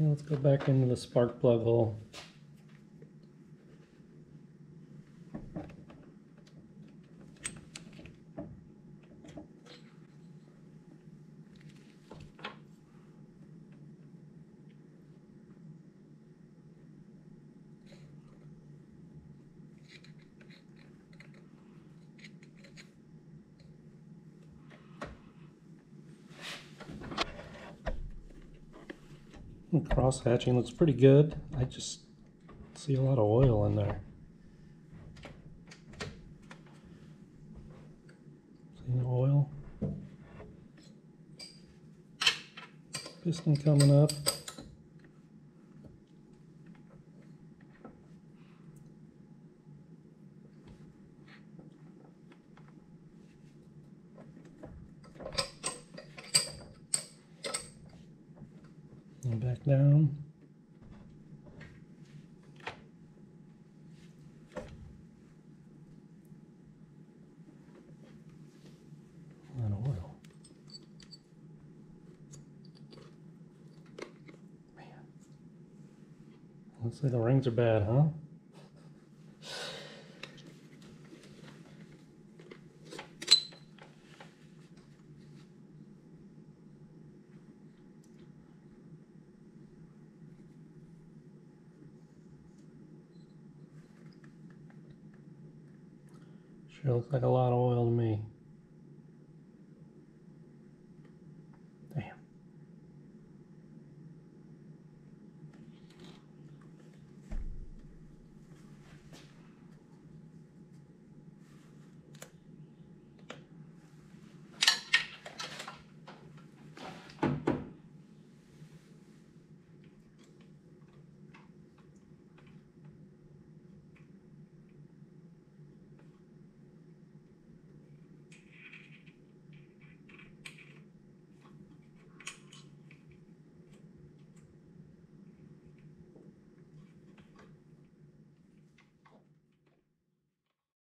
Let's go back into the spark plug hole. Cross hatching looks pretty good. I just see a lot of oil in there. See the oil? Piston coming up. And back down. A lot of oil. Man. Looks like the rings are bad, huh? Sure looks like a lot of oil to me.